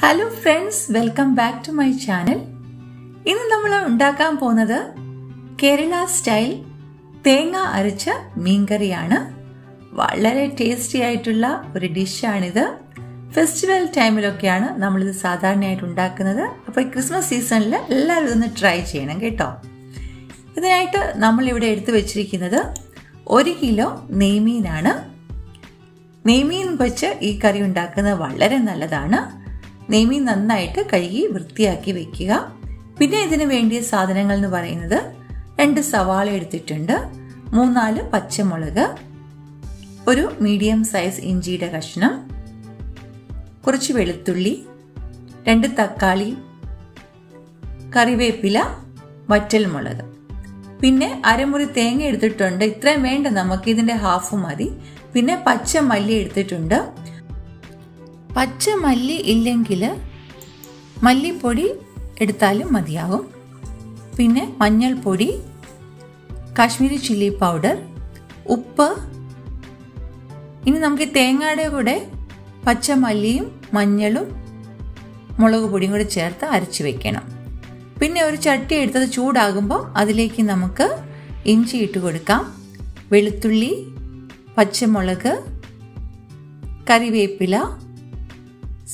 Hello friends welcome back to my channel ഇന്ന് നമ്മൾ ഉണ്ടാക്കാൻ പോകുന്നത് കേരള സ്റ്റൈൽ തേങ്ങ അരച്ച മീൻകറിയാണ്. വളരെ ടേസ്റ്റി ആയിട്ടുള്ള ഒരു ഡിഷാണിത് ഫെസ്റ്റിവൽ ടൈമിലൊക്കെയാണ് നമ്മളിത് സാധാരണയായിട്ട് ഉണ്ടാക്കുന്നത്. അപ്പോൾ ഈ ക്രിസ്മസ് സീസണിൽ എല്ലാവരും ഇതൊന്ന് ട്രൈ ചെയ്യണം കേട്ടോ. ഇതിനായിട്ട് നമ്മളിവിടെ എടുത്തു വെച്ചിരിക്കുന്നത് ഒരു കിലോ നെയ്മീനാണ്. നെയ്മീൻ വെച്ച് ഈ കറി ഉണ്ടാക്കുന്നത് വളരെ നല്ലതാണ്. നെയ്മീൻ നന്നായിട്ട് കഴുകി വൃത്തിയാക്കി വെക്കുക. പിന്നെ ഇതിന് വേണ്ടിയ സാധനങ്ങൾ എന്ന് പറയുന്നത് രണ്ട് സവാള എടുത്തിട്ടുണ്ട്. മൂന്നാൽ പച്ചമുളക് ഒരു മീഡിയം സൈസ് ഇഞ്ചിയുടെ കഷ്ണം കുറച്ച് വെളുത്തുള്ളി രണ്ട് തക്കാളി കറിവേപ്പില വറ്റൽമുളക് പിന്നെ അരമുറി തേങ്ങ എടുത്തിട്ടുണ്ട്. ഇത്രയും വേണ്ട നമുക്ക് ഇതിന്റെ ഹാഫ് മതി. പിന്നെ പച്ച മല്ലി എടുത്തിട്ടുണ്ട്. പച്ച മല്ലി ഇല്ലെങ്കിൽ മല്ലിപ്പൊടി എടുത്താലും മതിയാകും. പിന്നെ മഞ്ഞൾപ്പൊടി കാശ്മീരി ചില്ലി പൗഡർ ഉപ്പ്. ഇനി നമുക്ക് തേങ്ങയുടെ കൂടെ പച്ചമല്ലിയും മഞ്ഞളും മുളക് പൊടിയും കൂടി ചേർത്ത് അരച്ച് വെക്കണം. പിന്നെ ഒരു ചട്ടി എടുത്തത് ചൂടാകുമ്പോൾ അതിലേക്ക് നമുക്ക് ഇഞ്ചി ഇട്ട് കൊടുക്കാം. വെളുത്തുള്ളി പച്ചമുളക് കറിവേപ്പില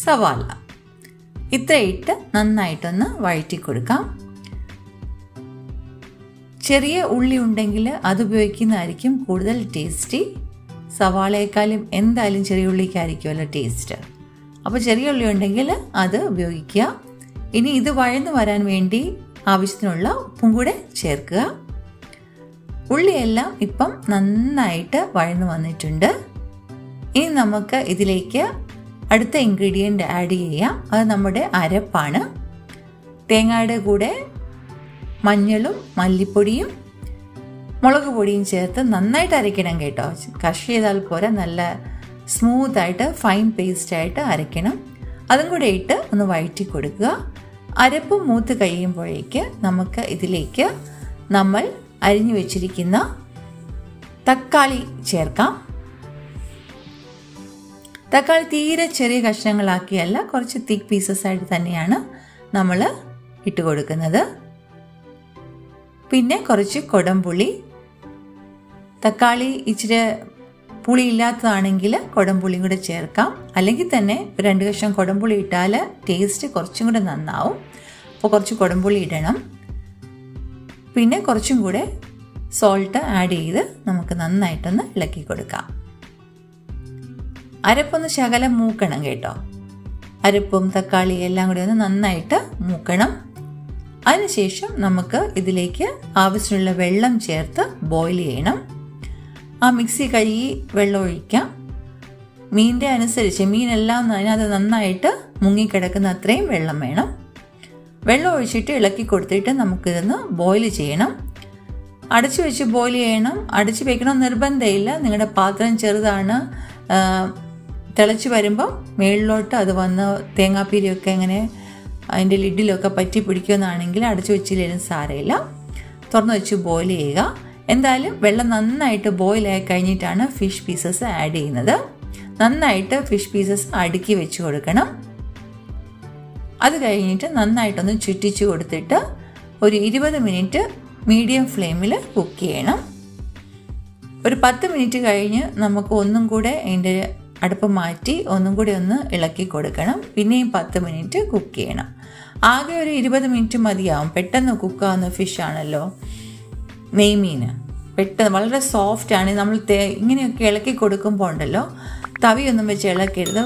സവാള. ഇത്ര ഇട്ട് നന്നായിട്ടൊന്ന് വഴറ്റി കൊടുക്കാം ചെറിയ ഉള്ളി ഉണ്ടെങ്കിൽ അത് ഉപയോഗിക്കുന്നതായിരിക്കും കൂടുതൽ ടേസ്റ്റി. സവാളയേക്കാളും എന്തായാലും ചെറിയ ഉള്ളിക്കായിരിക്കുമല്ലോ ടേസ്റ്റ്. അപ്പോൾ ചെറിയ ഉള്ളി ഉണ്ടെങ്കിൽ അത് ഉപയോഗിക്കുക. ഇനി ഇത് വഴന്നു വരാൻ വേണ്ടി ആവശ്യത്തിനുള്ള ഉപ്പും കൂടെ ചേർക്കുക. ഉള്ളിയെല്ലാം ഇപ്പം നന്നായിട്ട് വഴന്നു വന്നിട്ടുണ്ട്. ഇനി നമുക്ക് ഇതിലേക്ക് അടുത്ത ഇൻഗ്രീഡിയന്റ് ആഡ് ചെയ്യാം. അത് നമ്മുടെ അരപ്പാണ്. തേങ്ങയുടെ കൂടെ മഞ്ഞളും മല്ലിപ്പൊടിയും മുളക് പൊടിയും ചേർത്ത് നന്നായിട്ട് അരയ്ക്കണം കേട്ടോ. കഷ് ചെയ്താൽ പോരെ നല്ല സ്മൂത്തായിട്ട് ഫൈൻ പേസ്റ്റായിട്ട് അരയ്ക്കണം. അതും കൂടെ ഇട്ട് ഒന്ന് വഴറ്റി കൊടുക്കുക. അരപ്പ് മൂത്ത് കഴിയുമ്പോഴേക്ക് നമുക്ക് ഇതിലേക്ക് നമ്മൾ അരിഞ്ഞു വെച്ചിരിക്കുന്ന തക്കാളി ചേർക്കാം. തക്കാളി തീരെ ചെറിയ കഷ്ണങ്ങളാക്കിയല്ല കുറച്ച് തിക്ക് പീസസ് ആയിട്ട് തന്നെയാണ് നമ്മൾ ഇട്ട് കൊടുക്കുന്നത്. പിന്നെ കുറച്ച് കൊടംപുളി. തക്കാളി ഇച്ചിരി പുളി ഇല്ലാത്തതാണെങ്കിൽ കൊടംപുളിയും കൂടെ ചേർക്കാം. അല്ലെങ്കിൽ തന്നെ രണ്ട് കഷ്ണം കൊടംപുളി ഇട്ടാൽ ടേസ്റ്റ് കുറച്ചും കൂടെ നന്നാവും. അപ്പോൾ കുറച്ച് കൊടംപുളി ഇടണം. പിന്നെ കുറച്ചും കൂടെ സോൾട്ട് ആഡ് ചെയ്ത് നമുക്ക് നന്നായിട്ടൊന്ന് ഇളക്കി കൊടുക്കാം. അരപ്പൊന്ന് ശകലം മൂക്കണം കേട്ടോ. അരപ്പും തക്കാളി എല്ലാം കൂടി ഒന്ന് നന്നായിട്ട് മൂക്കണം. അതിനുശേഷം നമുക്ക് ഇതിലേക്ക് ആവശ്യമുള്ള വെള്ളം ചേർത്ത് ബോയിൽ ചെയ്യണം. ആ മിക്സി കഴുകി വെള്ളം ഒഴിക്കാം. മീനിന്റെ അനുസരിച്ച് മീനെല്ലാം അതിനകത്ത് നന്നായിട്ട് മുങ്ങിക്കിടക്കുന്ന അത്രയും വെള്ളം വേണം. വെള്ളം ഒഴിച്ചിട്ട് ഇളക്കി കൊടുത്തിട്ട് നമുക്കിതൊന്ന് ബോയിൽ ചെയ്യണം. അടച്ചു വെച്ച് ബോയിൽ ചെയ്യണം. അടച്ചു വെക്കണം നിർബന്ധമില്ല. നിങ്ങളുടെ പാത്രം ചെറുതാണ്. തിളച്ച് വരുമ്പോൾ മേളിലോട്ട് അത് വന്ന് തേങ്ങാപ്പീരിയൊക്കെ ഇങ്ങനെ അതിന്റെ ലിഡിലൊക്കെ പറ്റി പിടിക്കുമെന്നാണെങ്കിൽ അടച്ചു വെച്ചില്ലേലും സാരമില്ല. തുറന്നു വെച്ച് ബോയിൽ ചെയ്യുക. എന്തായാലും വെള്ളം നന്നായിട്ട് ബോയിലായി കഴിഞ്ഞിട്ടാണ് ഫിഷ് പീസസ് ആഡ് ചെയ്യുന്നത്. നന്നായിട്ട് ഫിഷ് പീസസ് അടുക്കി വെച്ച് കൊടുക്കണം. അത് കഴിഞ്ഞിട്ട് നന്നായിട്ടൊന്ന് ചുറ്റിച്ച് കൊടുത്തിട്ട് ഒരു ഇരുപത് മിനിറ്റ് മീഡിയം ഫ്ലെയിമിൽ കുക്ക് ചെയ്യണം. ഒരു പത്ത് മിനിറ്റ് കഴിഞ്ഞ് നമുക്ക് ഒന്നും കൂടെ അതിന്റെ അടുപ്പ് മാറ്റി ഒന്നും കൂടി ഒന്ന് ഇളക്കി കൊടുക്കണം. പിന്നെയും പത്ത് മിനിറ്റ് കുക്ക് ചെയ്യണം. ആകെ ഒരു ഇരുപത് മിനിറ്റ് മതിയാവും. പെട്ടെന്ന് കുക്കാവുന്ന ഫിഷാണല്ലോ നെയ്മീൻ പെട്ടെന്ന് വളരെ സോഫ്റ്റ് ആണ്. നമ്മൾ ഇങ്ങനെയൊക്കെ ഇളക്കി കൊടുക്കുമ്പോൾ ഉണ്ടല്ലോ. തവിയൊന്നും വെച്ച് ഇളക്കരുത്.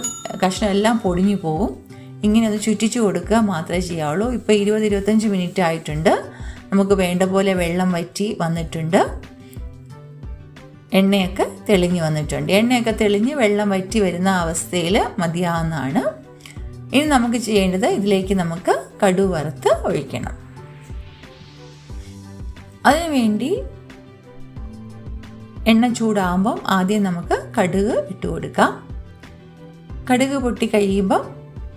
കഷ്ണം എല്ലാം പൊടിഞ്ഞു പോകും ഇങ്ങനെ ഒന്ന് ചുറ്റിച്ചു കൊടുക്കുക മാത്രമേ ചെയ്യാവുള്ളൂ. ഇപ്പോൾ ഇരുപത് ഇരുപത്തഞ്ച് മിനിറ്റ് ആയിട്ടുണ്ട്. നമുക്ക് വേണ്ട പോലെ വെള്ളം വറ്റി വന്നിട്ടുണ്ട്. എണ്ണയൊക്കെ തെളിഞ്ഞു വന്നിട്ടുണ്ട്. എണ്ണയൊക്കെ തെളിഞ്ഞ് വെള്ളം വറ്റി വരുന്ന അവസ്ഥയിൽ മതിയാവുന്നതാണ്. ഇനി നമുക്ക് ചെയ്യേണ്ടത് ഇതിലേക്ക് നമുക്ക് കടു വറുത്ത് ഒഴിക്കണം. അതിനുവേണ്ടി എണ്ണ ചൂടാകുമ്പം ആദ്യം നമുക്ക് കടുക് ഇട്ട് കൊടുക്കാം. കടുക് പൊട്ടി കഴിയുമ്പം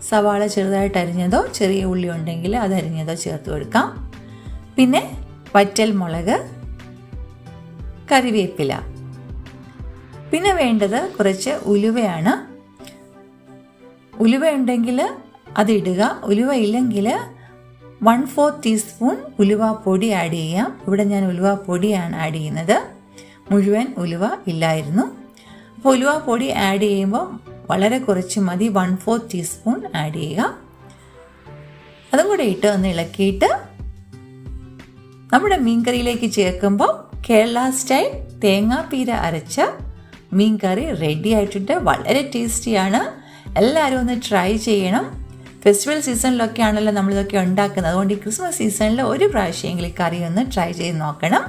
സവാള ചെറുതായിട്ട് അരിഞ്ഞതോ ചെറിയ ഉള്ളി ഉണ്ടെങ്കിൽ അത് അരിഞ്ഞതോ ചേർത്ത് കൊടുക്കാം. പിന്നെ വറ്റൽ മുളക് കറിവേപ്പില. പിന്നെ വേണ്ടത് കുറച്ച് ഉലുവയാണ്. ഉലുവ ഉണ്ടെങ്കിൽ അതിടുക ഉലുവ ഇല്ലെങ്കിൽ വൺ ഫോർത്ത് ടീസ്പൂൺ ഉലുവ പൊടി ആഡ് ചെയ്യാം. ഇവിടെ ഞാൻ ഉലുവ പൊടിയാണ് ആഡ് ചെയ്യുന്നത്. മുഴുവൻ ഉലുവ ഇല്ലായിരുന്നു. അപ്പോൾ ഉലുവ പൊടി ആഡ് ചെയ്യുമ്പോൾ വളരെ കുറച്ച് മതി. വൺ ഫോർത്ത് ടീസ്പൂൺ ആഡ് ചെയ്യുക. അതും കൂടെ ഇട്ട് ഒന്ന് ഇളക്കിയിട്ട് നമ്മുടെ മീൻകറിയിലേക്ക് ചേർക്കുമ്പോൾ കേരള സ്റ്റൈൽ തേങ്ങാപ്പീര അരച്ച മീൻ കറി റെഡി ആയിട്ടുണ്ട്. വളരെ ടേസ്റ്റിയാണ് എല്ലാവരും ഒന്ന് ട്രൈ ചെയ്യണം. ഫെസ്റ്റിവൽ സീസണിലൊക്കെ ആണല്ലോ നമ്മളിതൊക്കെ ഉണ്ടാക്കുന്നത്. അതുകൊണ്ട് ഈ ക്രിസ്മസ് സീസണിൽ ഒരു പ്രാവശ്യമെങ്കിലും കറി ഒന്ന് ട്രൈ ചെയ്ത് നോക്കണം.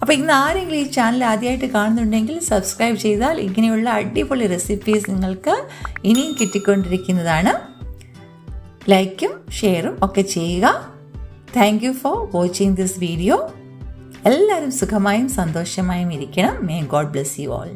അപ്പോൾ ഇന്ന് ആരെങ്കിലും ഈ ചാനൽ ആദ്യമായിട്ട് കാണുന്നുണ്ടെങ്കിൽ സബ്സ്ക്രൈബ് ചെയ്താൽ ഇങ്ങനെയുള്ള അടിപൊളി റെസിപ്പീസ് നിങ്ങൾക്ക് ഇനിയും കിട്ടിക്കൊണ്ടിരിക്കുന്നതാണ്. ലൈക്കും ഷെയറും ഒക്കെ ചെയ്യുക. Thank you for watching this video എല്ലാവരും സുഖമായും സന്തോഷമായും ഇരിക്കണം. May God bless you all